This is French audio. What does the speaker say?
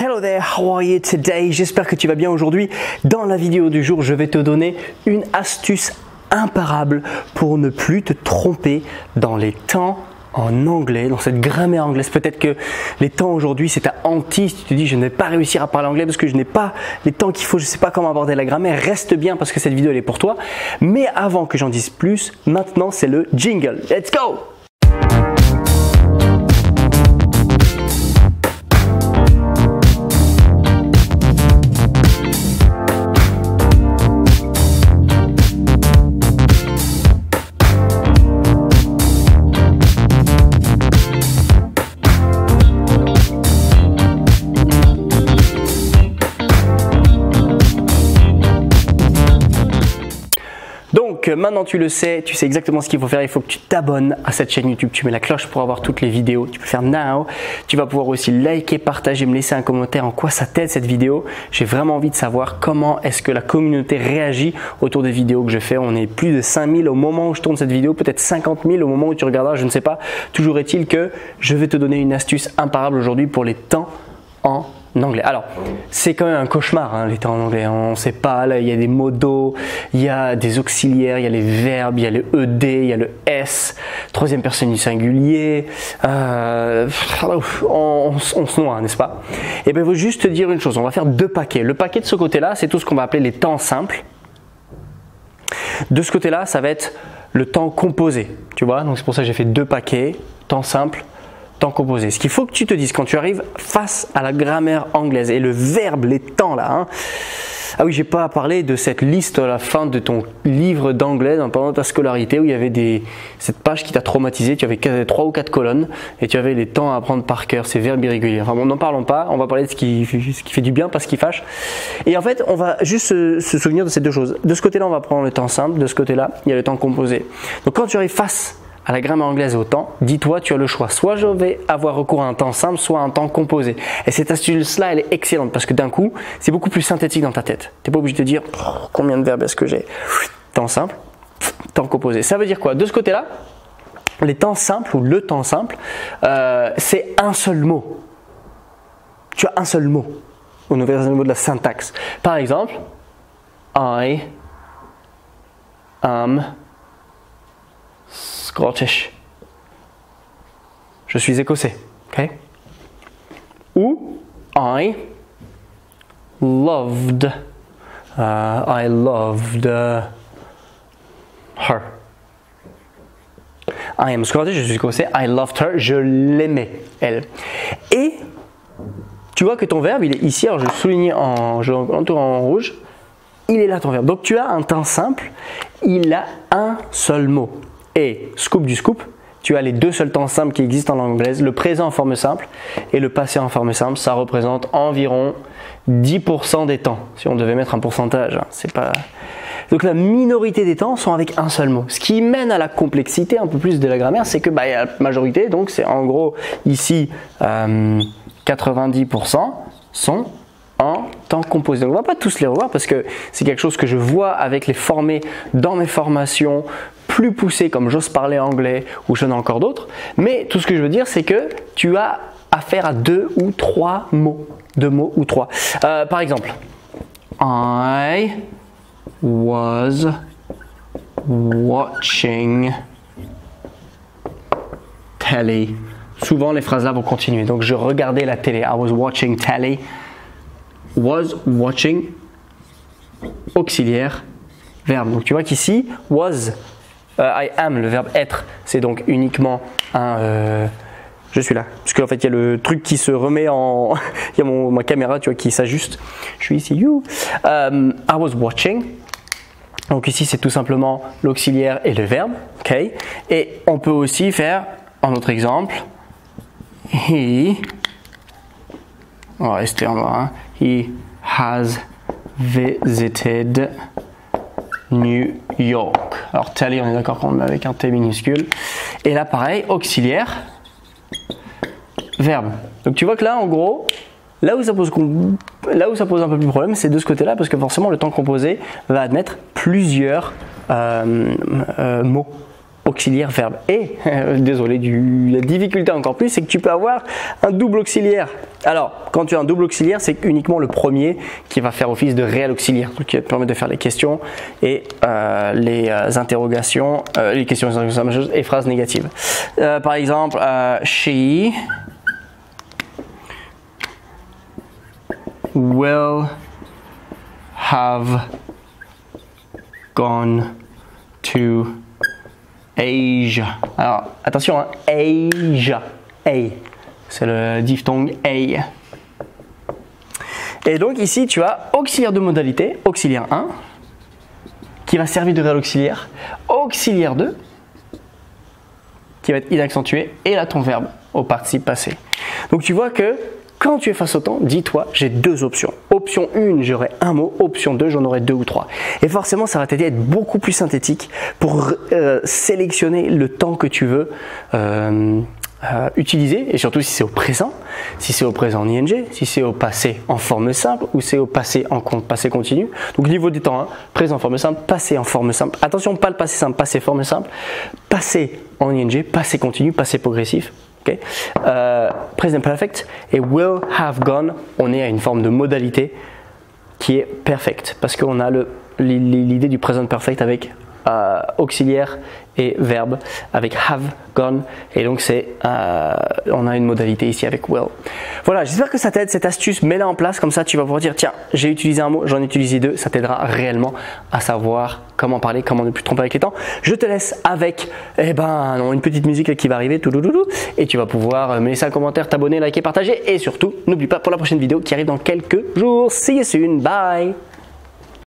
Hello there, how are you today? J'espère que tu vas bien aujourd'hui. Dans la vidéo du jour, je vais te donner une astuce imparable pour ne plus te tromper dans les temps en anglais, dans cette grammaire anglaise. Peut-être que les temps aujourd'hui, c'est à anti. Si tu te dis, je ne vais pas réussir à parler anglais parce que je n'ai pas les temps qu'il faut, je ne sais pas comment aborder la grammaire. Reste bien parce que cette vidéo, elle est pour toi. Mais avant que j'en dise plus, maintenant, c'est le jingle. Let's go! Donc maintenant tu le sais, tu sais exactement ce qu'il faut faire. Il faut que tu t'abonnes à cette chaîne YouTube. Tu mets la cloche pour avoir toutes les vidéos. Tu peux faire now. Tu vas pouvoir aussi liker, partager, me laisser un commentaire en quoi ça t'aide cette vidéo. J'ai vraiment envie de savoir comment est-ce que la communauté réagit autour des vidéos que je fais. On est plus de 5000 au moment où je tourne cette vidéo, peut-être 50 000 au moment où tu regarderas, je ne sais pas. Toujours est-il que je vais te donner une astuce imparable aujourd'hui pour les temps en anglais. Alors, c'est quand même un cauchemar, hein, les temps en anglais. On ne sait pas, là, il y a des mots d'eau, il y a des auxiliaires, il y a les verbes, il y a le ED, il y a le S, troisième personne du singulier. Euh, on, on, se noie, n'est-ce pas? Et bien, il faut juste te dire une chose, on va faire deux paquets. Le paquet de ce côté-là, c'est tout ce qu'on va appeler les temps simples. De ce côté-là, ça va être le temps composé. Tu vois, donc c'est pour ça que j'ai fait deux paquets, temps simple, temps composé. Ce qu'il faut que tu te dises quand tu arrives face à la grammaire anglaise et le verbe, les temps là. Hein. Ah oui, j'ai pas parlé de cette liste à la fin de ton livre d'anglais pendant ta scolarité où il y avait des, cette page qui t'a traumatisé. Tu avais trois ou quatre colonnes et tu avais les temps à apprendre par cœur, ces verbes irréguliers. Enfin, bon, n'en parlons pas. On va parler de ce qui, ce qui fait du bien, pas ce qui fâche. Et en fait, on va juste se, se souvenir de ces deux choses. De ce côté-là, on va prendre le temps simple. De ce côté-là, il y a le temps composé. Donc, quand tu arrives face à la grammaire anglaise au temps, dis-toi, tu as le choix. Soit je vais avoir recours à un temps simple, soit à un temps composé. Et cette astuce-là, elle est excellente parce que d'un coup, c'est beaucoup plus synthétique dans ta tête. Tu n'es pas obligé de dire combien de verbes est-ce que j'ai? Temps simple, temps composé. Ça veut dire quoi? De ce côté-là, les temps simples ou le temps simple, euh, c'est un seul mot. Tu as un seul mot au niveau de la syntaxe. Par exemple, I am Scottish. Je suis écossais. ok? Ou I loved. Uh, I loved uh, her. I am Scottish, je suis écossais. I loved her, je l'aimais, elle. Et tu vois que ton verbe, il est ici. Alors je le souligne en, je en rouge. Il est là ton verbe. Donc tu as un temps simple. Il a un seul mot et scoop du scoop, tu as les deux seuls temps simples qui existent en langue anglaise, le présent en forme simple et le passé en forme simple. Ça représente environ 10% des temps. Si on devait mettre un pourcentage, hein, c'est pas. Donc la minorité des temps sont avec un seul mot. Ce qui mène à la complexité un peu plus de la grammaire, c'est que bah, la majorité, donc c'est en gros ici 90% euh, sont en temps composé. Donc on va pas tous les revoir parce que c'est quelque chose que je vois avec les formés dans mes formations plus poussées comme j'ose parler anglais ou je n'ai encore d'autres. Mais tout ce que je veux dire c'est que tu as affaire à deux ou trois mots. Deux mots ou trois. Euh, par exemple, I was watching telly. Souvent les phrases là vont continuer. Donc je regardais la télé. I was watching telly was watching, auxiliaire, verbe. Donc tu vois qu'ici, was, I am, le verbe être, c'est donc uniquement un... Euh, je suis là. Parce qu'en fait, il y a le truc qui se remet en... il y a mon, ma caméra, tu vois, qui s'ajuste. Je suis ici, you. Um, I was watching. Donc ici, c'est tout simplement l'auxiliaire et le verbe. ok? Et on peut aussi faire un autre exemple. He... On va rester en noir. Hein. He has visited New York. Alors tally, on est d'accord qu'on met avec un T minuscule. Et là, pareil, auxiliaire, verbe. Donc tu vois que là, en gros, là où ça pose, là où ça pose un peu plus problème, c'est de ce côté-là, parce que forcément, le temps composé va admettre plusieurs euh, euh, mots. Auxiliaire, verbe. Et, désolé, du, la difficulté encore plus, c'est que tu peux avoir un double auxiliaire. Alors, quand tu as un double auxiliaire, c'est uniquement le premier qui va faire office de réel auxiliaire, qui va te permettre de faire les questions et euh, les euh, interrogations, euh, les questions et phrases négatives. par exemple, she will have gone to Asia. Alors, attention, hein, Asia. A. C'est le diphtongue A. Et donc ici, tu as auxiliaire de modalité, auxiliaire 1, qui va servir de réel auxiliaire, auxiliaire 2, qui va être inaccentué, et là ton verbe au participe passé. Donc tu vois que quand tu es face au temps, dis-toi, j'ai deux options. Option 1, j'aurai un mot. Option 2, j'en aurai deux ou trois. Et forcément, ça va t'aider à être beaucoup plus synthétique pour euh, sélectionner le temps que tu veux. Euh, euh, utiliser, et surtout si c'est au présent, si c'est au présent en ing, si c'est au passé en forme simple ou c'est au passé en passé continu. Donc niveau des temps, hein, présent forme simple, passé en forme simple. Attention, pas le passé simple, passé forme simple, passé en ing, passé continu, passé progressif. Okay. Euh, present perfect et will have gone, on est à une forme de modalité qui est perfect parce qu'on a l'idée du present perfect avec euh, auxiliaire et verbe avec have, gone. Et donc, c'est, euh, on a une modalité ici avec will. Voilà, j'espère que ça t'aide, cette astuce. Mets-la en place, comme ça, tu vas pouvoir dire tiens, j'ai utilisé un mot, j'en ai utilisé deux. Ça t'aidera réellement à savoir comment parler, comment ne plus tromper avec les temps. Je te laisse avec eh ben, une petite musique qui va arriver, tout, et tu vas pouvoir me laisser un commentaire, t'abonner, liker, partager. Et surtout, n'oublie pas pour la prochaine vidéo qui arrive dans quelques jours. See you soon, bye!